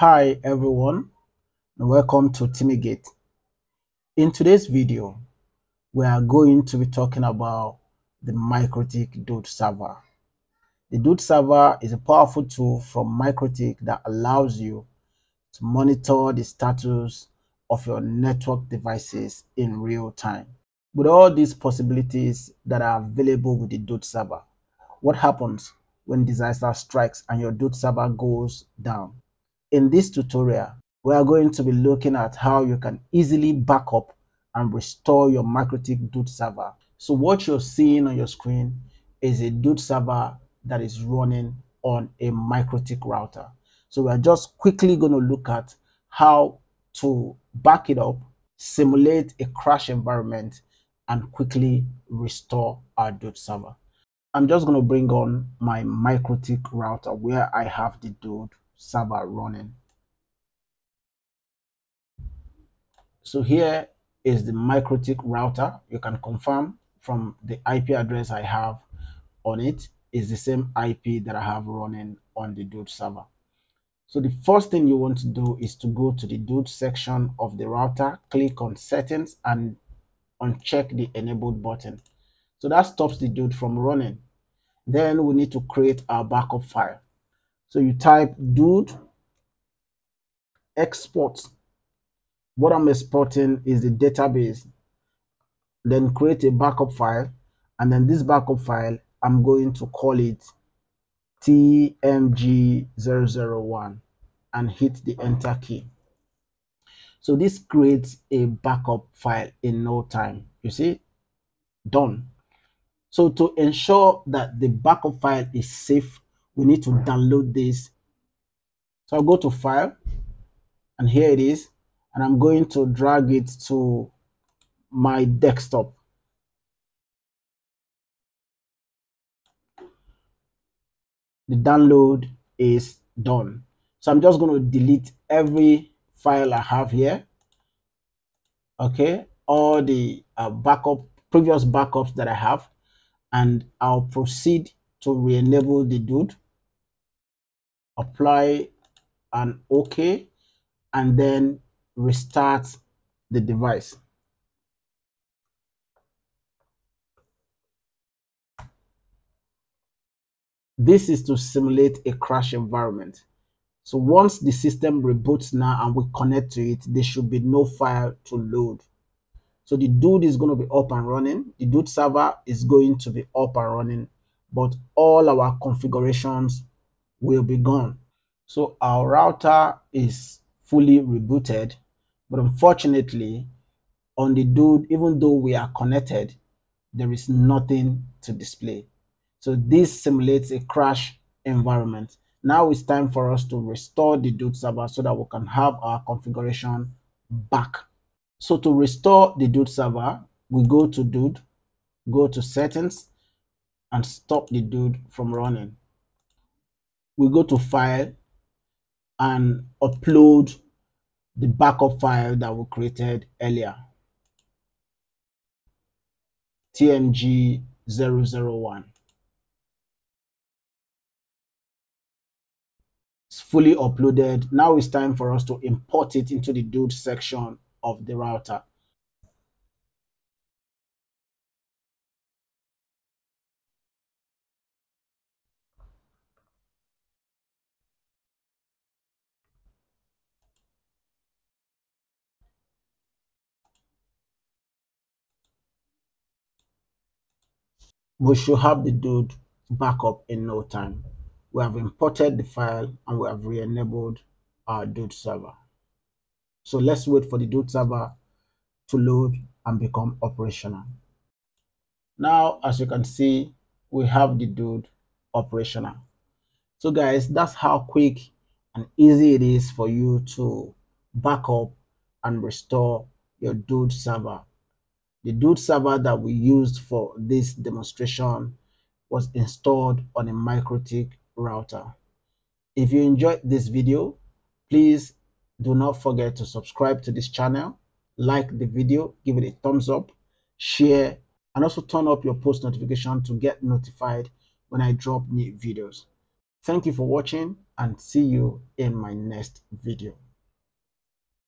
Hi everyone and welcome to Timigate. In today's video, we are going to be talking about the MikroTik Dude Server. The Dude Server is a powerful tool from MikroTik that allows you to monitor the status of your network devices in real time. With all these possibilities that are available with the Dude Server, what happens when disaster strikes and your Dude Server goes down? In this tutorial, we are going to be looking at how you can easily backup and restore your MikroTik Dude server. So what you're seeing on your screen is a Dude server that is running on a MikroTik router. So we are just quickly going to look at how to back it up, simulate a crash environment, and quickly restore our Dude server. I'm just going to bring on my MikroTik router where I have the Dude server running. So here is the MikroTik router. You can confirm from the IP address I have on it is the same IP that I have running on the Dude server. So the first thing you want to do is to go to the Dude section of the router, click on settings and uncheck the enabled button. So that stops the Dude from running. Then we need to create our backup file. So you type dude export. What I'm exporting is the database. Then create a backup file. And then this backup file, I'm going to call it TMG001 and hit the enter key. So this creates a backup file in no time. You see, done. So to ensure that the backup file is safe we need to download this. So I'll go to file and here it is. And I'm going to drag it to my desktop. The download is done. So I'm just going to delete every file I have here. Okay, all the uh, backup, previous backups that I have, and I'll proceed to re-enable the dude apply an OK, and then restart the device. This is to simulate a crash environment. So once the system reboots now and we connect to it, there should be no file to load. So the dude is going to be up and running. The dude server is going to be up and running, but all our configurations will be gone. So our router is fully rebooted, but unfortunately on the dude, even though we are connected, there is nothing to display. So this simulates a crash environment. Now it's time for us to restore the dude server so that we can have our configuration back. So to restore the dude server, we go to dude, go to settings and stop the dude from running we go to file and upload the backup file that we created earlier. Tmg 001 it's fully uploaded. Now it's time for us to import it into the dude section of the router we should have the dude backup in no time. We have imported the file and we have re-enabled our dude server. So let's wait for the dude server to load and become operational. Now, as you can see, we have the dude operational. So guys, that's how quick and easy it is for you to back up and restore your dude server the Dude server that we used for this demonstration was installed on a MikroTik router. If you enjoyed this video, please do not forget to subscribe to this channel, like the video, give it a thumbs up, share, and also turn up your post notification to get notified when I drop new videos. Thank you for watching and see you in my next video.